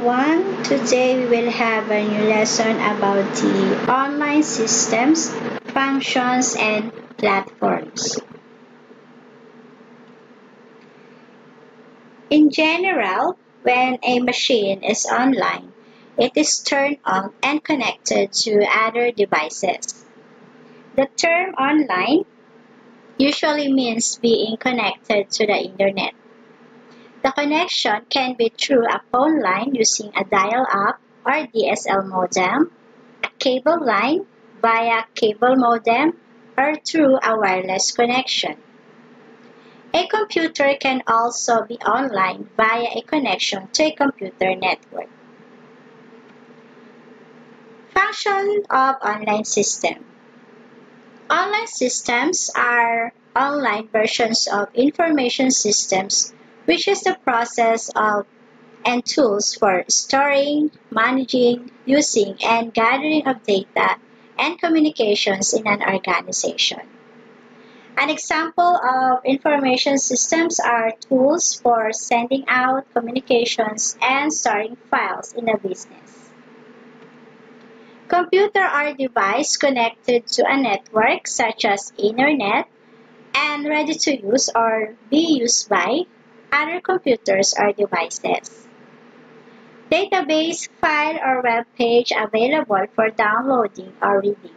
everyone. Today we will have a new lesson about the online systems, functions, and platforms. In general, when a machine is online, it is turned on and connected to other devices. The term online usually means being connected to the internet. The connection can be through a phone line using a dial-up or DSL modem, a cable line via cable modem, or through a wireless connection. A computer can also be online via a connection to a computer network. Function of online system. Online systems are online versions of information systems which is the process of and tools for storing, managing, using, and gathering of data and communications in an organization. An example of information systems are tools for sending out communications and storing files in a business. Computer are device connected to a network such as internet and ready to use or be used by other computers or devices. Database, file, or web page available for downloading or reading.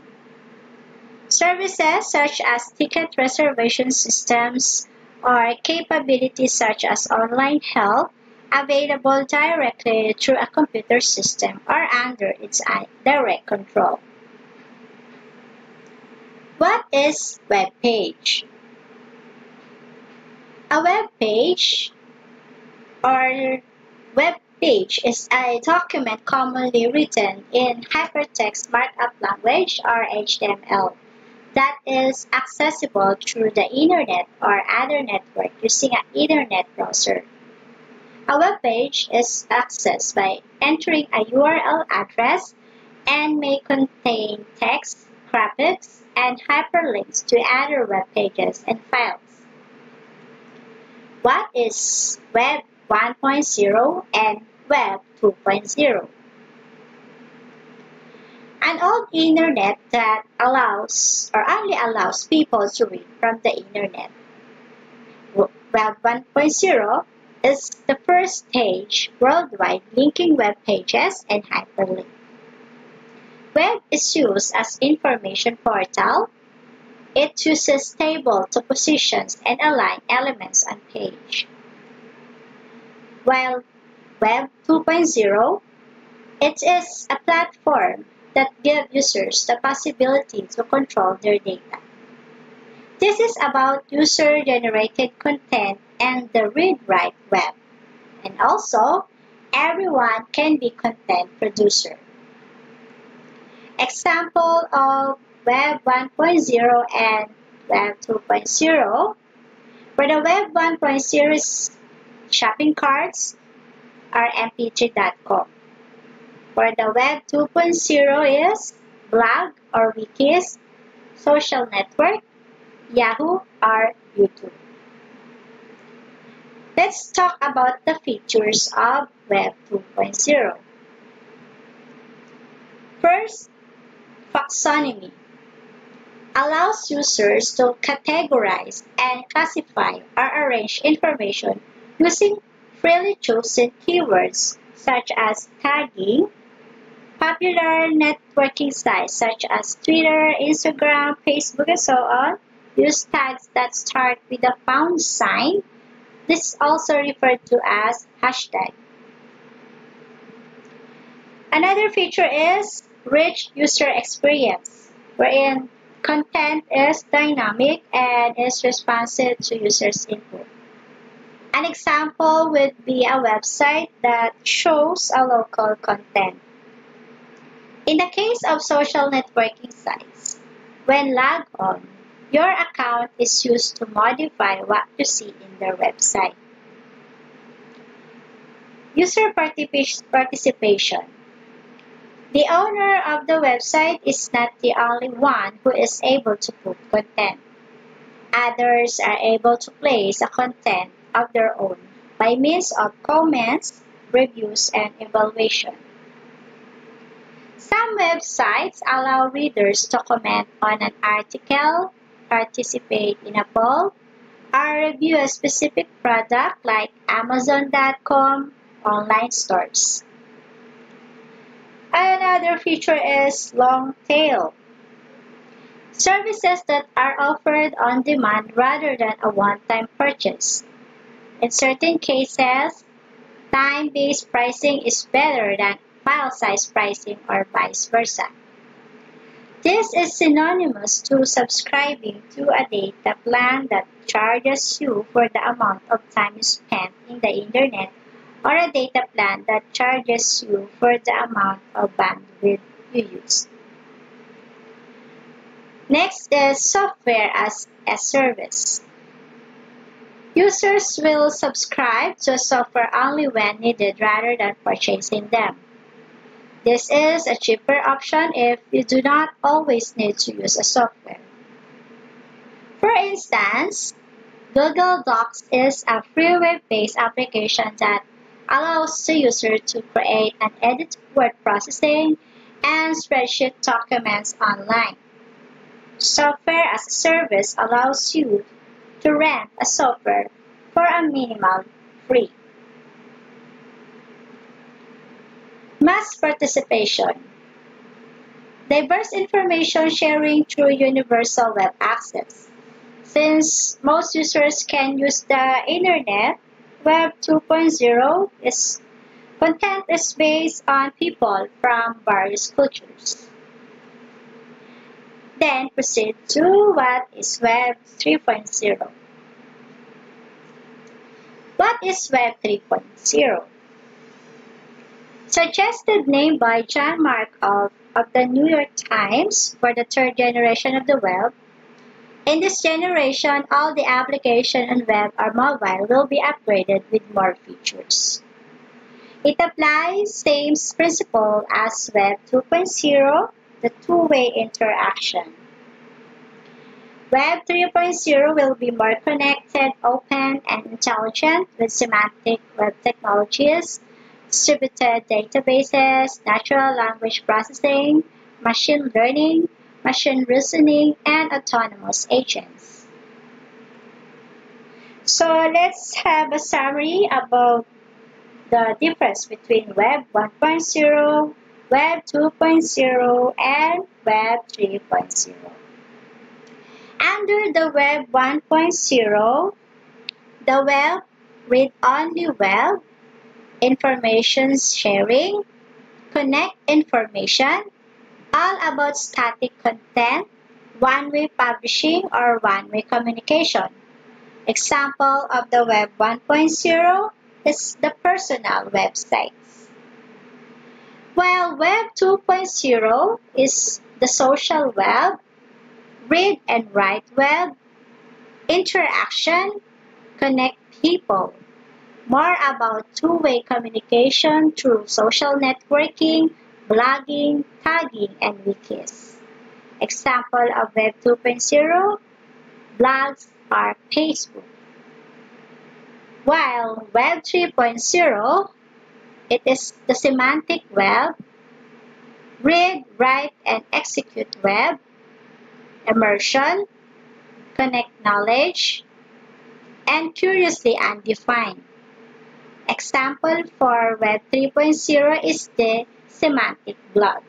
Services such as ticket reservation systems or capabilities such as online help available directly through a computer system or under its direct control. What is web page? A web page or web page is a document commonly written in hypertext markup language or HTML that is accessible through the internet or other network using an internet browser. A web page is accessed by entering a URL address and may contain text, graphics, and hyperlinks to other web pages and files. What is Web 1.0 and Web 2.0? An old internet that allows or only allows people to read from the internet. Web 1.0 is the first stage worldwide linking web pages and hyperlinks. Web is used as information portal it uses table to position and align elements on page. While Web 2.0, it is a platform that gives users the possibility to control their data. This is about user-generated content and the read-write web. And also, everyone can be content producer. Example of Web 1.0 and Web 2.0. For the Web 1.0 is shopping carts are mp3.com. For the Web 2.0 is blog or wikis, social network, Yahoo or YouTube. Let's talk about the features of Web 2.0. First, taxonomy allows users to categorize and classify or arrange information using freely chosen keywords such as tagging, popular networking sites such as Twitter, Instagram, Facebook, and so on use tags that start with a pound sign. This is also referred to as hashtag. Another feature is rich user experience, wherein Content is dynamic and is responsive to users' input. An example would be a website that shows a local content. In the case of social networking sites, when logged on, your account is used to modify what you see in their website. User participation the owner of the website is not the only one who is able to put content. Others are able to place a content of their own by means of comments, reviews, and evaluation. Some websites allow readers to comment on an article, participate in a poll, or review a specific product like Amazon.com online stores. Another feature is long tail. Services that are offered on demand rather than a one-time purchase. In certain cases, time-based pricing is better than file size pricing or vice versa. This is synonymous to subscribing to a data plan that charges you for the amount of time you spend in the internet or a data plan that charges you for the amount of bandwidth you use. Next is software as a service. Users will subscribe to software only when needed rather than purchasing them. This is a cheaper option if you do not always need to use a software. For instance, Google Docs is a free web-based application that allows the user to create and edit word processing and spreadsheet documents online. Software as a service allows you to rent a software for a minimal fee. Mass participation. Diverse information sharing through universal web access. Since most users can use the internet, Web 2.0 is content is based on people from various cultures. Then proceed to what is Web 3.0. What is Web 3.0? Suggested name by John Markoff of the New York Times for the third generation of the web in this generation, all the application on web or mobile will be upgraded with more features. It applies same principle as Web 2.0, the two-way interaction. Web 3.0 will be more connected, open, and intelligent with semantic web technologies, distributed databases, natural language processing, machine learning, machine reasoning, and autonomous agents. So let's have a summary about the difference between Web 1.0, Web 2.0, and Web 3.0. Under the Web 1.0, the web read-only web, information sharing, connect information, all about static content, one-way publishing, or one-way communication. Example of the Web 1.0 is the personal websites. While Web 2.0 is the social web, read and write web, interaction, connect people, more about two-way communication through social networking, blogging, tagging, and wikis. Example of Web 2.0 blogs are Facebook. While Web 3.0, it is the semantic web, read, write, and execute web, immersion, connect knowledge, and curiously undefined. Example for Web 3.0 is the semantic blog.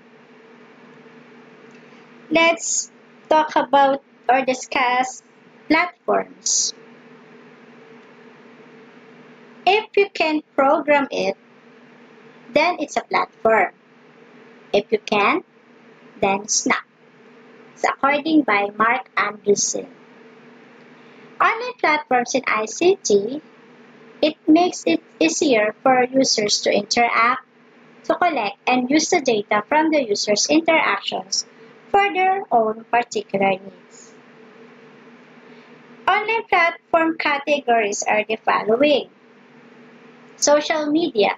Let's talk about or discuss platforms. If you can program it, then it's a platform. If you can, then it's not. It's according by Marc Andreessen. Online platforms in ICT, it makes it easier for users to interact to collect and use the data from the user's interactions for their own particular needs. Online platform categories are the following. Social media,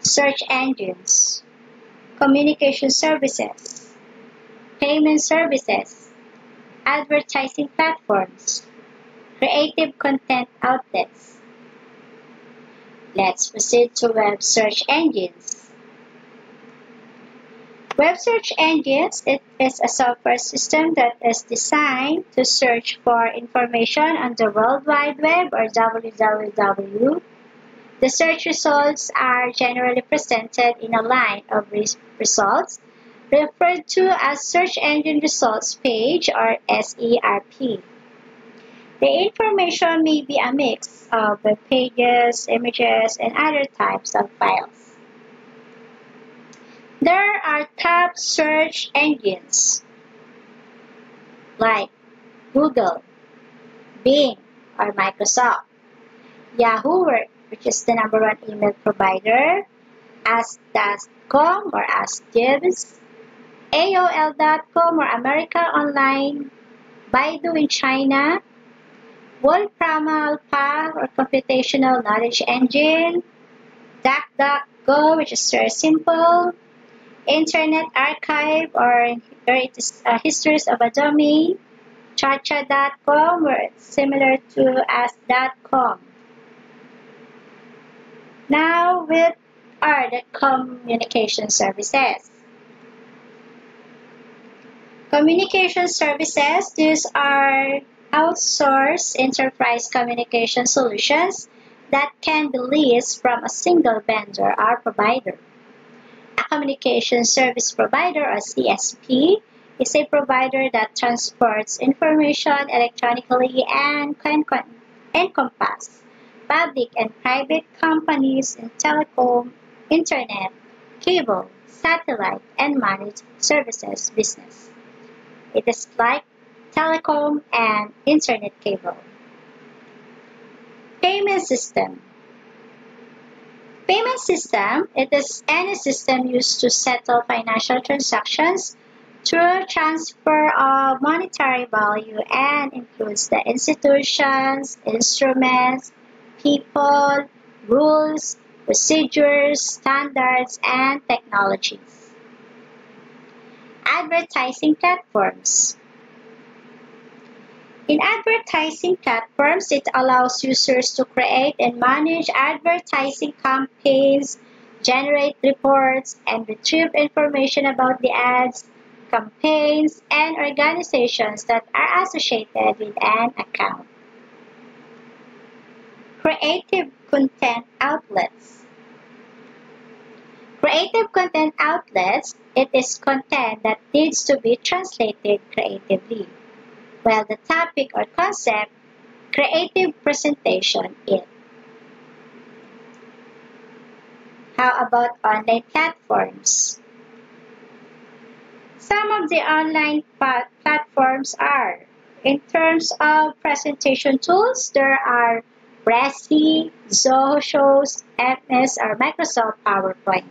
search engines, communication services, payment services, advertising platforms, creative content outlets, Let's proceed to web search engines. Web search engines it is a software system that is designed to search for information on the World Wide Web or WWW. The search results are generally presented in a line of results referred to as Search Engine Results Page or SERP. The information may be a mix of web pages, images, and other types of files. There are top search engines like Google, Bing, or Microsoft, Yahoo, which is the number one email provider, Ask.com or Ask Jeeves, AOL.com or America Online, Baidu in China, Wolfram Alpha or Computational Knowledge Engine, DuckDuckGo, which is very simple, Internet Archive or uh, Histories of a Domain, Chacha.com or similar to Ask.com. Now, with are the communication services. Communication services, these are outsource enterprise communication solutions that can be leased from a single vendor or provider. A communication service provider or CSP is a provider that transports information electronically and can encompass public and private companies in telecom, internet, cable, satellite, and managed services business. It is like telecom, and internet cable. Payment system. Payment system, it is any system used to settle financial transactions through transfer of monetary value and includes the institutions, instruments, people, rules, procedures, standards, and technologies. Advertising platforms. In advertising platforms, it allows users to create and manage advertising campaigns, generate reports, and retrieve information about the ads, campaigns, and organizations that are associated with an account. Creative content outlets. Creative content outlets, it is content that needs to be translated creatively while the topic or concept, creative presentation is. How about online platforms? Some of the online platforms are, in terms of presentation tools, there are Prezi, Zoho Shows, MS, or Microsoft PowerPoint.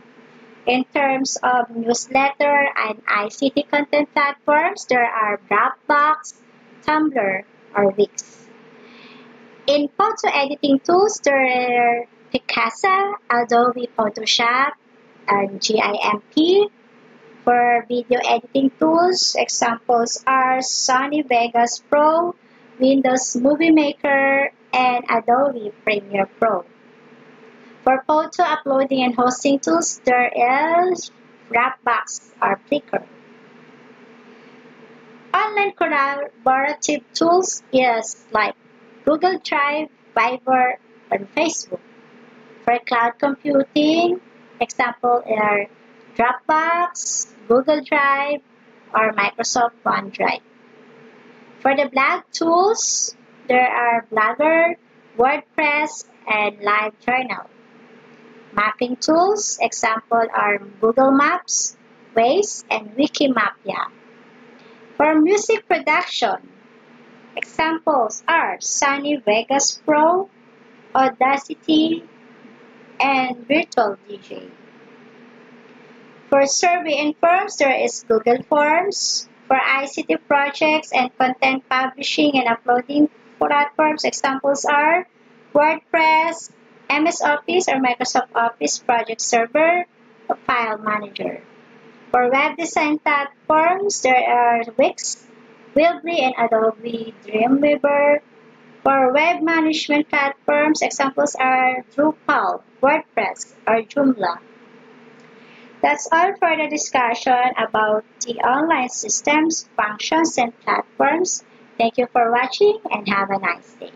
In terms of newsletter and ICT content platforms, there are Dropbox, Tumblr, or Wix. In photo editing tools, there are Picasa, Adobe Photoshop, and GIMP. For video editing tools, examples are Sony Vegas Pro, Windows Movie Maker, and Adobe Premiere Pro. For photo uploading and hosting tools, there is Dropbox or Flickr. Online collaborative tools is like Google Drive, Viber, and Facebook. For cloud computing, example are Dropbox, Google Drive, or Microsoft OneDrive. For the blog tools, there are Blogger, WordPress, and LiveJournal. Mapping tools, example are Google Maps, Waze, and Wikimapia. For music production, examples are Sony Vegas Pro, Audacity, and Virtual DJ. For survey and forms, there is Google Forms. For ICT projects and content publishing and uploading platforms, examples are WordPress, MS Office or Microsoft Office Project Server, File Manager. For web design platforms, there are Wix, Weebly, and Adobe Dreamweaver. For web management platforms, examples are Drupal, WordPress, or Joomla. That's all for the discussion about the online systems, functions, and platforms. Thank you for watching and have a nice day.